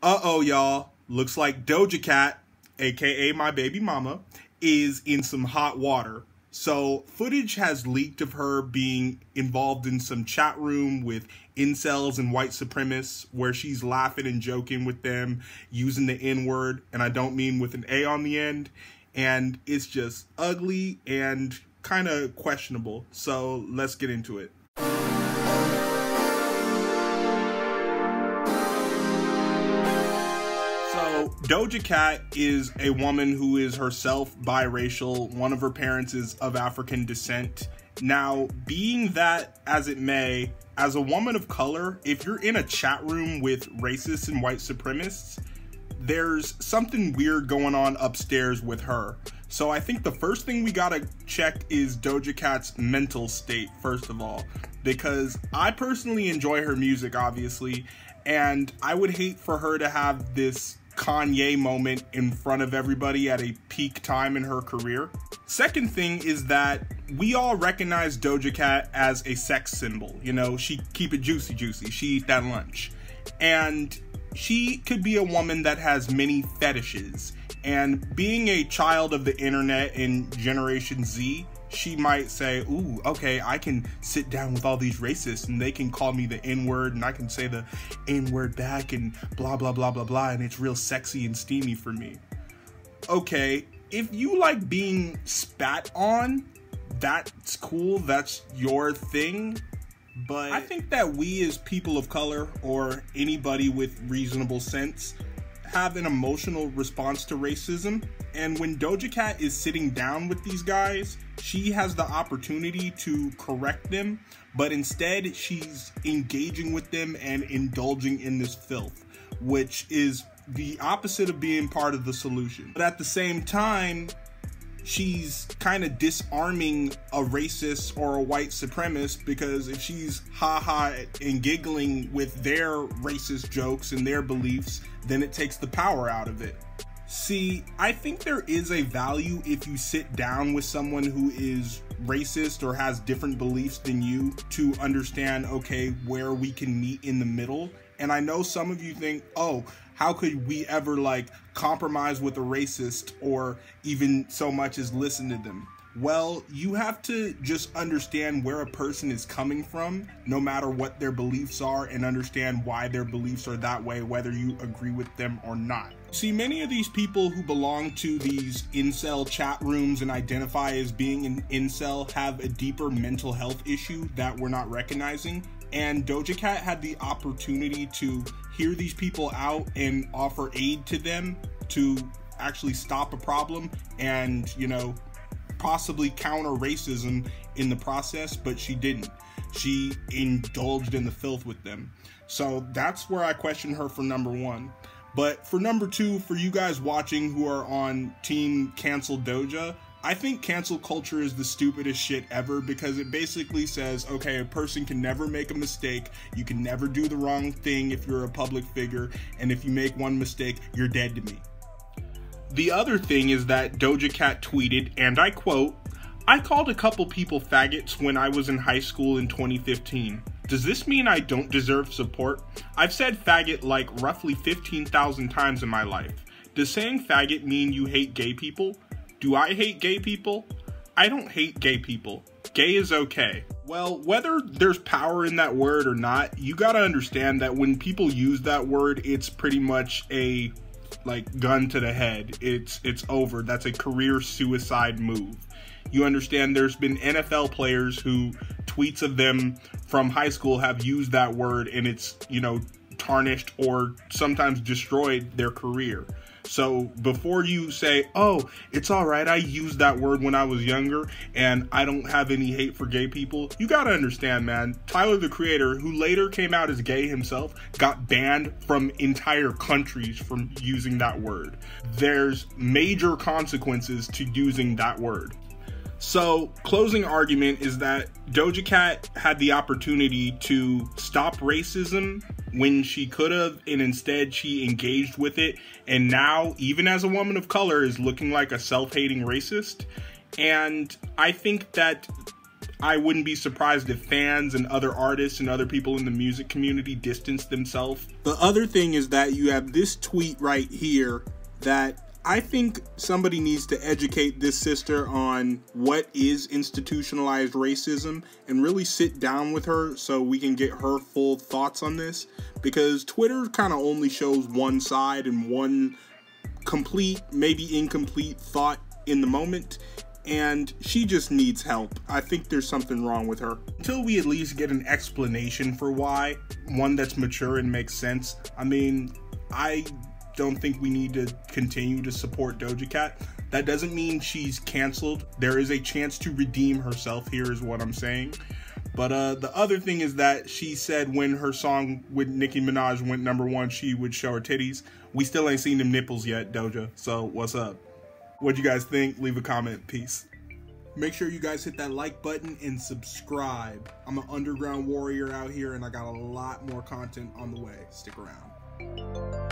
Uh oh, y'all. Looks like Doja Cat, aka my baby mama, is in some hot water. So, footage has leaked of her being involved in some chat room with incels and white supremacists where she's laughing and joking with them using the N word, and I don't mean with an A on the end. And it's just ugly and kind of questionable. So, let's get into it. Doja Cat is a woman who is herself biracial. One of her parents is of African descent. Now, being that as it may, as a woman of color, if you're in a chat room with racists and white supremacists, there's something weird going on upstairs with her. So I think the first thing we gotta check is Doja Cat's mental state, first of all, because I personally enjoy her music, obviously, and I would hate for her to have this Kanye moment in front of everybody at a peak time in her career. Second thing is that we all recognize Doja Cat as a sex symbol. You know, she keep it juicy juicy. She eat that lunch. And she could be a woman that has many fetishes. And being a child of the internet in Generation Z, she might say, Ooh, okay, I can sit down with all these racists and they can call me the N word and I can say the N word back and blah, blah, blah, blah, blah. And it's real sexy and steamy for me. Okay, if you like being spat on, that's cool. That's your thing. But I think that we, as people of color or anybody with reasonable sense, have an emotional response to racism. And when Doja Cat is sitting down with these guys, she has the opportunity to correct them, but instead she's engaging with them and indulging in this filth, which is the opposite of being part of the solution. But at the same time, she's kind of disarming a racist or a white supremacist because if she's haha and giggling with their racist jokes and their beliefs, then it takes the power out of it. See, I think there is a value if you sit down with someone who is racist or has different beliefs than you to understand, okay, where we can meet in the middle. And I know some of you think, oh, how could we ever like compromise with a racist or even so much as listen to them? Well, you have to just understand where a person is coming from, no matter what their beliefs are, and understand why their beliefs are that way, whether you agree with them or not. See, many of these people who belong to these incel chat rooms and identify as being an incel have a deeper mental health issue that we're not recognizing. And Doja Cat had the opportunity to hear these people out and offer aid to them to actually stop a problem and, you know, possibly counter racism in the process, but she didn't. She indulged in the filth with them. So that's where I question her for number one. But for number two, for you guys watching who are on Team Cancel Doja, I think cancel culture is the stupidest shit ever because it basically says, okay, a person can never make a mistake. You can never do the wrong thing if you're a public figure. And if you make one mistake, you're dead to me. The other thing is that Doja Cat tweeted, and I quote, I called a couple people faggots when I was in high school in 2015. Does this mean I don't deserve support? I've said faggot like roughly 15,000 times in my life. Does saying faggot mean you hate gay people? Do I hate gay people? I don't hate gay people. Gay is okay. Well, whether there's power in that word or not, you gotta understand that when people use that word, it's pretty much a like gun to the head. It's it's over. That's a career suicide move. You understand there's been NFL players who tweets of them from high school have used that word and it's, you know, tarnished or sometimes destroyed their career. So before you say, oh, it's all right, I used that word when I was younger and I don't have any hate for gay people, you gotta understand, man. Tyler the Creator, who later came out as gay himself, got banned from entire countries from using that word. There's major consequences to using that word. So, closing argument is that Doja Cat had the opportunity to stop racism when she could have, and instead she engaged with it. And now, even as a woman of color, is looking like a self hating racist. And I think that I wouldn't be surprised if fans and other artists and other people in the music community distance themselves. The other thing is that you have this tweet right here that I think somebody needs to educate this sister on what is institutionalized racism and really sit down with her so we can get her full thoughts on this because Twitter kind of only shows one side and one complete, maybe incomplete thought in the moment and she just needs help. I think there's something wrong with her. Until we at least get an explanation for why, one that's mature and makes sense. I mean, I don't think we need to continue to support Doja Cat. That doesn't mean she's canceled. There is a chance to redeem herself here, is what I'm saying. But uh, the other thing is that she said when her song with Nicki Minaj went number one, she would show her titties. We still ain't seen them nipples yet, Doja. So what's up? What'd you guys think? Leave a comment. Peace. Make sure you guys hit that like button and subscribe. I'm an underground warrior out here and I got a lot more content on the way. Stick around.